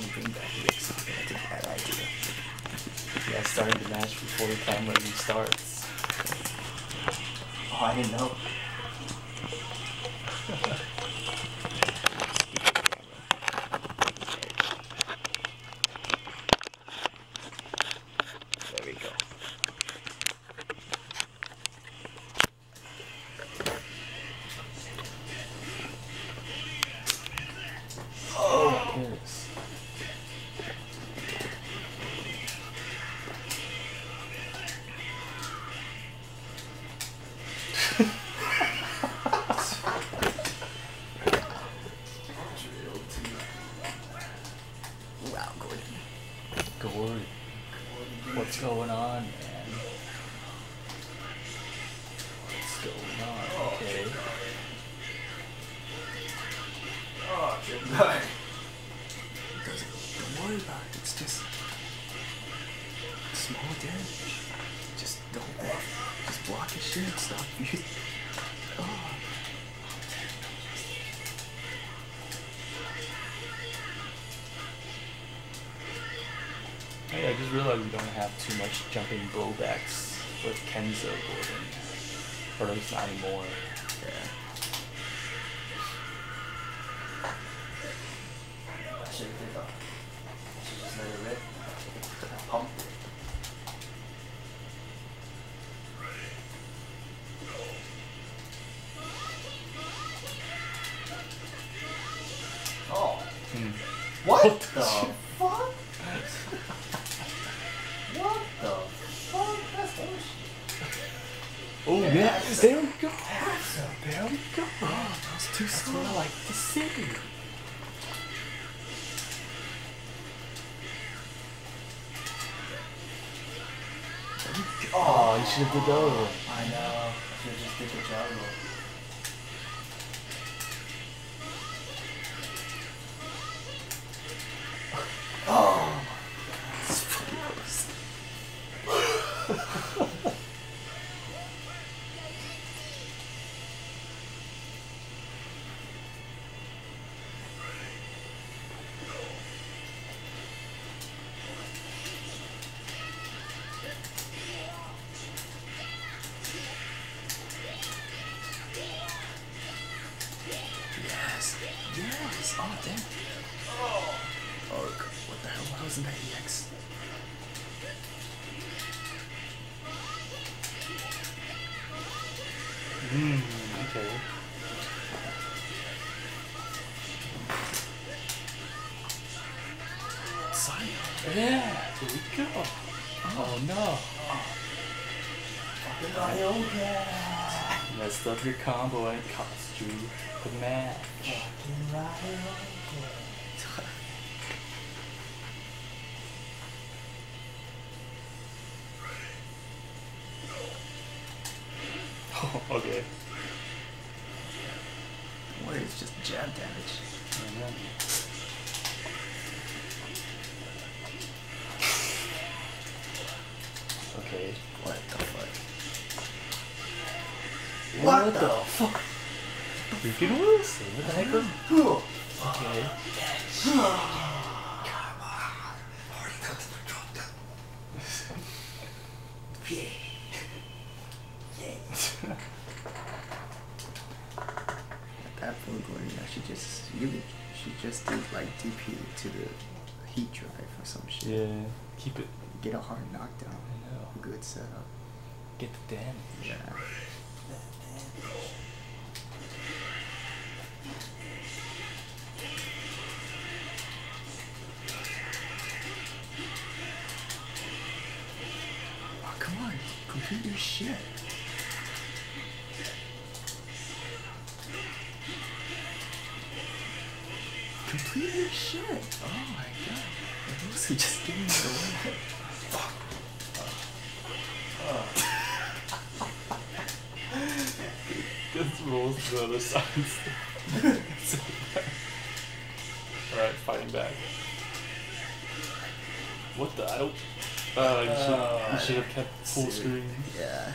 when you bring back Rick's. Bad idea. Yeah, starting the match before the camera even starts. Oh, I didn't know. Oh, good night. Don't worry about it. It's just small damage. Just don't block. Just block his shit. Stop. Oh. Hey, I just realized we don't have too much jumping blowbacks with Kensou Gordon. Or at least not anymore. What, What the fuck? what the fuck? That's bullshit. Oh, Yeah, it's- there we go. Awesome. There we go. Oh, that was too That's slow. what I like to see. Oh, you should have did the other. I know. I should have just did the juggle. Yes. Yes. Oh, damn. Oh. What the hell? Why wasn't that EX? Hmm, okay. Scion. Yeah, there we go. Oh no. Fucking Ryoga. Messed up your combo and cost you the match. Fucking Ryoga. Oh, okay. Don't worry, it's just jab damage. I know. Okay. What the fuck? What, the fuck? Freaking Wilson, what the heck was Cool. Okay. Yeah. Yeah. Keep it. Get a hard knockdown. I know. Good setup. Get the damage. Yeah. Oh, come on. Complete your shit. Complete your shit. Oh my god. Was just it away. This rolls to the other side. Alright, fighting back. What the? I don't. Uh, you should, Oh, you should have kept full screen. Yeah.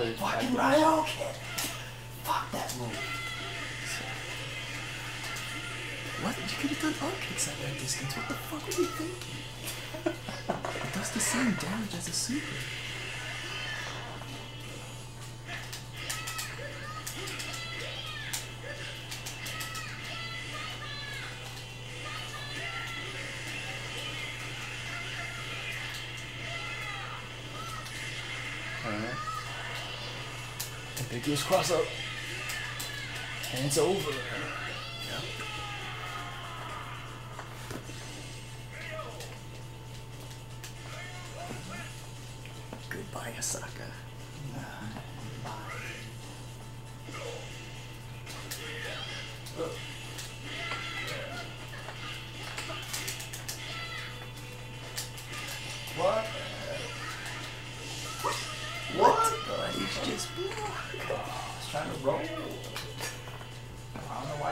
Play Fucking. Ryo kid. Fuck that move. What? You could have done all kicks at that distance. What the fuck were you thinking? it does the same damage as a super. Alright. Ambiguous cross up. And it's over. Goodbye, Asaka.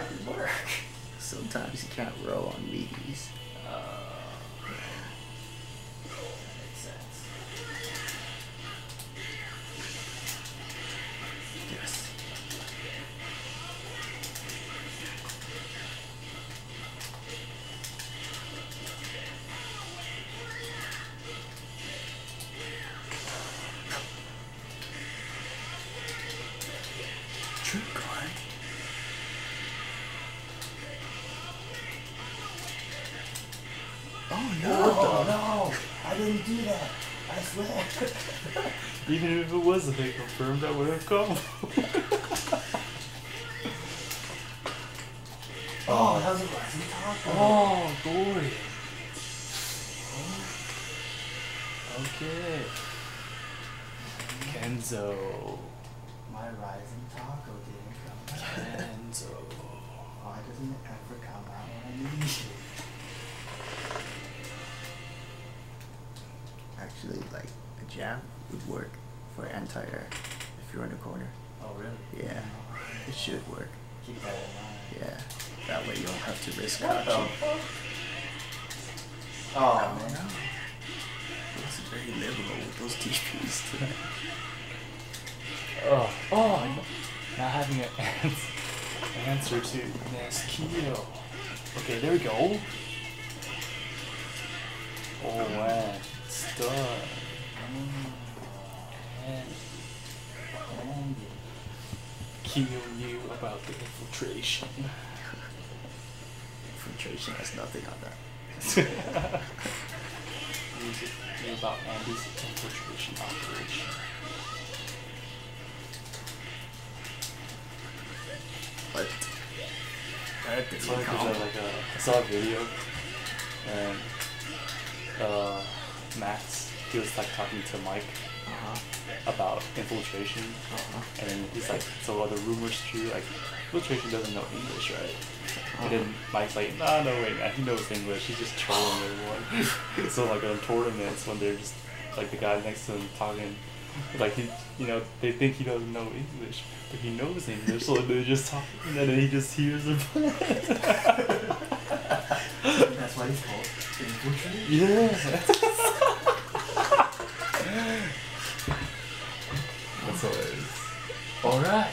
Don't know why it didn't work. Sometimes you can't roll on meaties. Uh, Oh, no! no! I didn't do that. I swear. Even if it was a big confirmed, that would have come. oh, that was a rising taco. oh, glory. Okay. Kensou. My rising taco didn't come. Kensou. Why doesn't it ever come out when I need it? Actually, like a jab would work for anti-air if you're in the corner. Oh really? Yeah, it should work. Keep that in mind. Yeah, that way you don't have to risk What the Oh Oh man. no. It very liberal with those TPs today. Oh, oh, not having an answer to Nasquito. Okay, there we go. Oh man, And Kyo knew about the infiltration. Infiltration has nothing on that. Music knew about Andy's infiltration operation. But that didn't like, uh, I saw a video and uh, Max, he was like talking to Mike Uh-huh. about infiltration. Uh-huh. And then he's like, so are the rumors true? Like, infiltration doesn't know English, right? And then Mike's like, nah, no, wait, man, he knows English. He's just trolling everyone. so like on tournaments, when they're just like the guy next to him talking, like he, you know, they think he doesn't know English, but he knows English. So they're just talking, and then he just hears them. that's why he's called infiltration. yeah. That's hilarious. All right.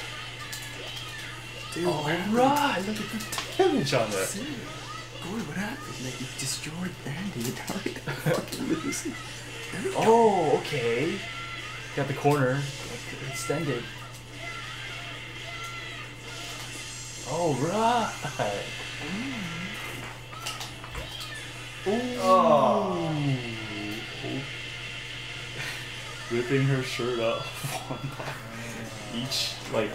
Dude, All what happened? right. Look at the damage on that. Dude, Boy, what happened? Like, you destroyed Andy. Now we fucking losing. There go. Oh, okay. Got the corner extended. All right. Mm. Ooh. Oh. Ripping her shirt by each, like